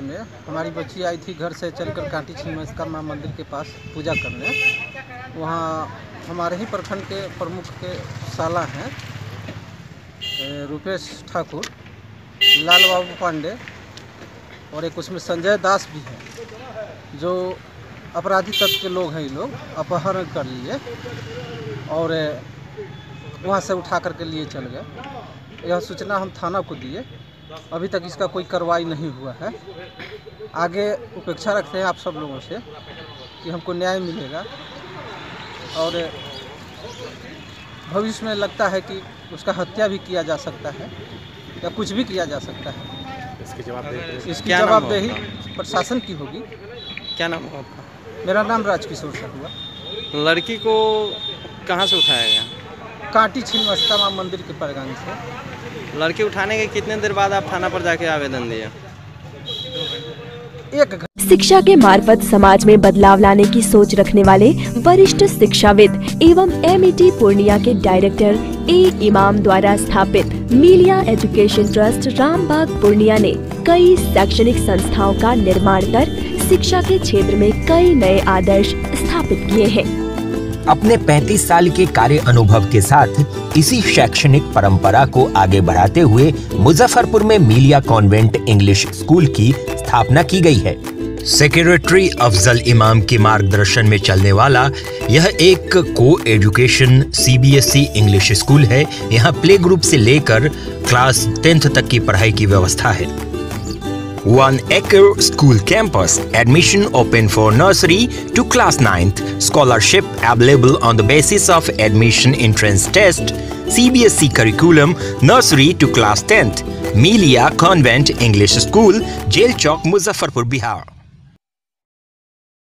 में हमारी बच्ची आई थी घर से चलकर कांटी छिमस्का माँ मंदिर के पास पूजा करने। वहाँ हमारे ही प्रखंड के प्रमुख के साला हैं रूपेश ठाकुर लाल बाबू पांडे। और एक उसमें संजय दास भी है, जो अपराधी तत्व के लोग हैं ये लोग, अपहरण कर लिए और वहाँ से उठा करके लिए चल गए। यह सूचना हम थाना को दिए। अभी तक इसका कोई कार्रवाई नहीं हुआ है। आगे उपेक्षा रखते हैं आप सब लोगों से कि हमको न्याय मिलेगा। और भविष्य में लगता है कि उसका हत्या भी किया जा सकता है या कुछ भी किया जा सकता है। इसके जवाब दे इसकी क्या नाम जवाबदेही प्रशासन की होगी। क्या नाम हुआ आपका? मेरा नाम राजकिशोर सर हुआ लड़की को कहाँ से उठाया गया? कांटी छिन्नमस्ता माँ मंदिर के परगान से। लड़की उठाने के कितने देर बाद आप थाना पर जाके आवेदन दिए एक घ- शिक्षा के मार्फत समाज में बदलाव लाने की सोच रखने वाले वरिष्ठ शिक्षाविद एवं एम पूर्णिया के डायरेक्टर ए इमाम द्वारा स्थापित मीलिया एजुकेशन ट्रस्ट रामबाग, पूर्णिया ने कई शैक्षणिक संस्थाओं का निर्माण कर शिक्षा के क्षेत्र में कई नए आदर्श स्थापित किए हैं। अपने 35 साल के कार्य अनुभव के साथ इसी शैक्षणिक परंपरा को आगे बढ़ाते हुए मुजफ्फरपुर में मीलिया कॉन्वेंट इंग्लिश स्कूल की स्थापना की गई है। सेक्रेटरी अफजल इमाम के मार्गदर्शन में चलने वाला यह एक को एजुकेशन सीबीएसई इंग्लिश स्कूल है। यहाँ प्ले ग्रुप से लेकर क्लास टेंथ तक की पढ़ाई की व्यवस्था है। One acre school campus admission open for nursery to class ninth scholarship available on the basis of admission entrance test CBSE curriculum nursery to class tenth Millia convent English school jail Chowk Muzaffarpur Bihar